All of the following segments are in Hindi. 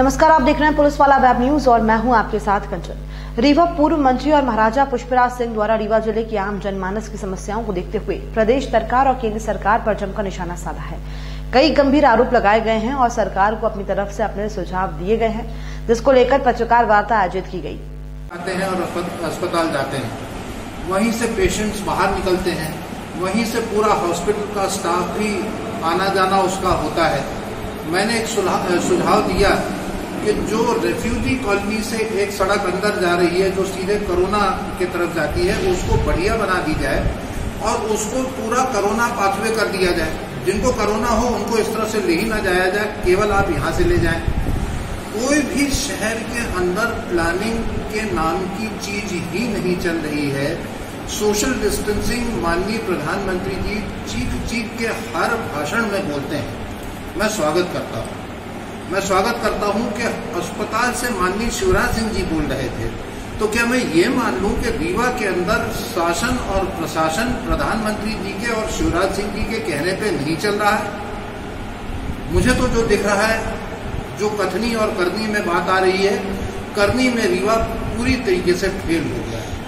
नमस्कार, आप देख रहे हैं पुलिस वाला वेब न्यूज़ और मैं हूँ आपके साथ कंचन। रीवा पूर्व मंत्री और महाराजा पुष्पराज सिंह द्वारा रीवा ज़िले की आम जनमानस की समस्याओं को देखते हुए प्रदेश सरकार और केंद्र सरकार पर जमकर निशाना साधा है। कई गंभीर आरोप लगाए गए हैं और सरकार को अपनी तरफ़ से अपने सुझाव दिए गए हैं, जिसको लेकर पत्रकार वार्ता आयोजित की गई। आते हैं और अस्पताल जाते हैं। वहीं से पेशेंट्स बाहर निकलते हैं। वहीं से पूरा हॉस्पिटल का स्टाफ भी आना जाना उसका होता है। मैंने एक सुझाव दिया कि जो रेफ्यूजी कॉलोनी से एक सड़क अंदर जा रही है, जो सीधे कोरोना के तरफ़ जाती है, उसको बढ़िया बना दी जाए और उसको पूरा कोरोना पाथवे कर दिया जाए। जिनको कोरोना हो, उनको इस तरह से ले ही ना जाया जाए, केवल आप यहाँ से ले जाएँ। कोई भी शहर के अंदर प्लानिंग के नाम की चीज़ ही नहीं चल रही है। सोशल डिस्टेंसिंग माननीय प्रधानमंत्री जी चीख चीख के हर भाषण में बोलते हैं। मैं स्वागत करता हूँ। मैं स्वागत करता हूँ कि अस्पताल से माननीय शिवराज सिंह जी बोल रहे थे। तो क्या मैं ये मान लूँ कि रीवा के अंदर शासन और प्रशासन, प्रधानमंत्री जी के और शिवराज सिंह जी के कहने पे नहीं चल रहा है? मुझे तो जो दिख रहा है, जो कथनी और करनी में बात आ रही है, करनी में रीवा पूरी तरीके से फेल हो गया है।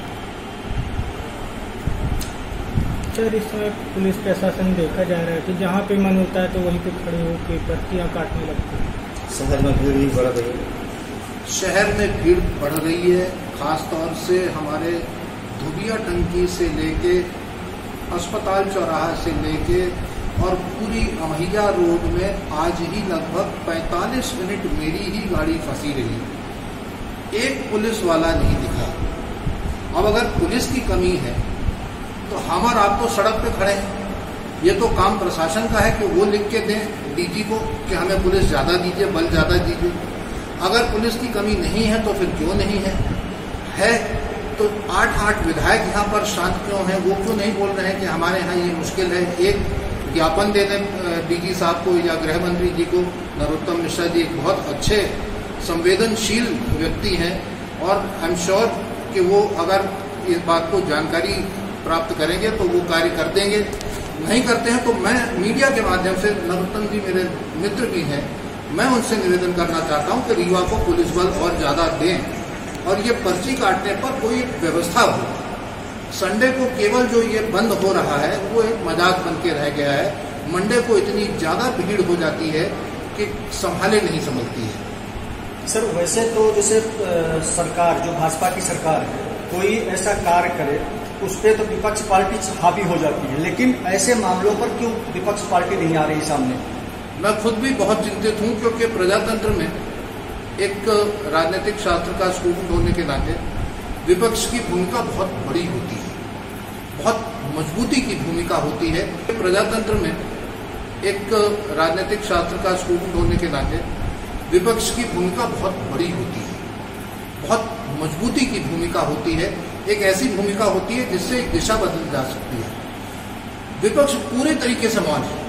सर, इस समय पुलिस प्रशासन देखा जा रहा है कि जहाँ पे मन होता है तो वहीं पे खड़े होकर पर्चियाँ काटने लगते हैं। शहर में भीड़ भी बढ़ है शहर में भीड़ बढ़ रही है खास तौर से हमारे धुबिया टंकी से लेके अस्पताल चौराहा से लेके और पूरी अमहिया रोड में आज ही लगभग 45 मिनट मेरी ही गाड़ी फंसी रही। एक पुलिस वाला नहीं दिखा। अब अगर पुलिस की कमी है तो हम और आप तो सड़क पे खड़े हैं। ये तो काम प्रशासन का है कि वो लिख के दें डीजी को कि हमें पुलिस ज़्यादा दीजिए, बल ज़्यादा दीजिए। अगर पुलिस की कमी नहीं है तो फिर क्यों नहीं है? है तो आठ आठ विधायक यहाँ पर शांत क्यों हैं? वो क्यों नहीं बोल रहे हैं कि हमारे यहाँ ये मुश्किल है? एक ज्ञापन देने डीजी साहब को या गृह मंत्री जी को, नरोत्तम मिश्रा जी एक बहुत अच्छे, संवेदनशील व्यक्ति हैं और आई एम श्योर कि वो अगर इस बात को जानकारी प्राप्त करेंगे तो वो कार्य कर देंगे। नहीं करते हैं तो मैं मीडिया के माध्यम से नरोत्तम जी मेरे मित्र भी हैं। मैं उनसे निवेदन करना चाहता हूँ कि रीवा को पुलिस बल और ज़्यादा दें और ये पर्ची काटने पर कोई व्यवस्था हो। संडे को केवल जो ये बंद हो रहा है, वो एक मज़ाक बन के रह गया है। मंडे को इतनी ज़्यादा भीड़ हो जाती है कि संभाले नहीं समझती है। सर, वैसे तो जैसे सरकार, जो भाजपा की सरकार कोई ऐसा कार्य करे उस पर तो विपक्ष पार्टी हावी हो जाती है। लेकिन ऐसे मामलों पर क्यों विपक्ष पार्टी नहीं आ रही सामने? मैं खुद भी बहुत चिंतित हूँ क्योंकि प्रजातंत्र में एक राजनीतिक शास्त्र का स्टूडेंट होने के नाते विपक्ष की भूमिका बहुत बड़ी होती है। बहुत मजबूती की भूमिका होती है। प्रजातंत्र में एक राजनीतिक शास्त्र का स्टूडेंट होने के नाते विपक्ष की भूमिका बहुत बड़ी होती है। बहुत मजबूती की भूमिका होती है। एक ऐसी भूमिका होती है जिससे एक दिशा बदल जा सकती है। विपक्ष पूरे तरीके से मौन है।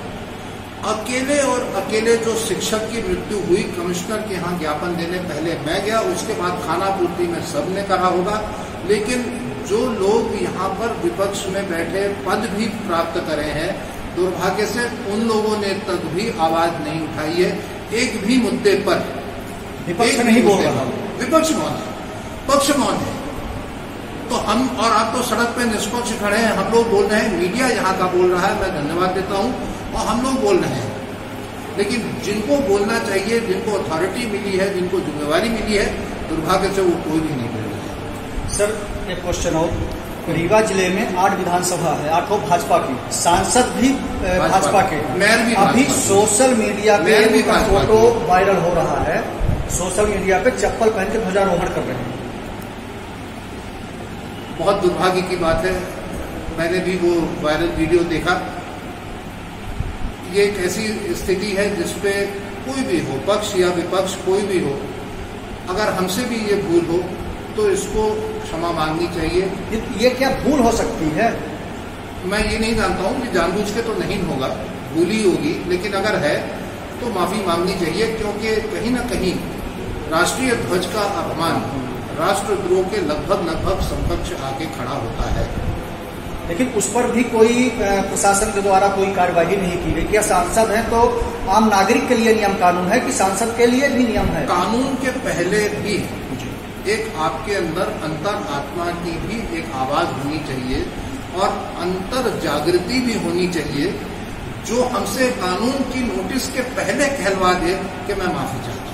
अकेले और अकेले जो शिक्षक की मृत्यु हुई कमिश्नर के यहाँ ज्ञापन देने पहले मैं गया उसके बाद खाना पूर्ति में सबने कहा होगा। लेकिन जो लोग यहाँ पर विपक्ष में बैठे पद भी प्राप्त करे हैं दुर्भाग्य से उन लोगों ने तक भी आवाज़ नहीं उठाई है। एक भी मुद्दे पर विपक्ष नहीं बोल रहा। विपक्ष मौन है। पक्ष मौन है। तो हम और आप तो सड़क पे निष्पक्ष खड़े हैं। हम लोग बोल रहे हैं मीडिया यहाँ का बोल रहा है मैं धन्यवाद देता हूँ। और हम लोग बोल रहे हैं। लेकिन जिनको बोलना चाहिए जिनको अथॉरिटी मिली है जिनको जिम्मेवारी मिली है दुर्भाग्य से वो कोई भी नहीं बोल रहे हैं। सर एक क्वेश्चन और। रीवा ज़िले में आठ विधानसभा है आठों भाजपा की। सांसद भी भाजपा के। मेयर भी अभी सोशल मीडिया पे भी फ़ोटो वायरल हो रहा है। सोशल मीडिया पे चप्पल पहन के ध्वजारोहण कर रहे हैं। बहुत दुर्भाग्य की बात है। मैंने भी वो वायरल वीडियो देखा। ये एक ऐसी स्थिति है जिसपे कोई भी हो पक्ष या विपक्ष कोई भी हो अगर हमसे भी ये भूल हो तो इसको क्षमा मांगनी चाहिए। ये क्या भूल हो सकती है? मैं ये नहीं जानता हूँ कि जानबूझ के तो नहीं होगा भूल ही होगी लेकिन अगर है तो माफ़ी मांगनी चाहिए क्योंकि कहीं ना कहीं राष्ट्रीय ध्वज का अपमान राष्ट्रद्रोह के लगभग लगभग समकक्ष आके खड़ा होता है। लेकिन उस पर भी कोई प्रशासन के द्वारा कोई कार्यवाही नहीं की गई। क्या सांसद है तो आम नागरिक के लिए नियम कानून है कि सांसद के लिए भी नियम है? कानून के पहले भी एक आपके अंदर अंतर आत्मा की भी एक आवाज़ होनी चाहिए और अंतर जागृति भी होनी चाहिए जो हमसे कानून की नोटिस के पहले कहलवा दे कि मैं माफ़ी चाहता हूँ।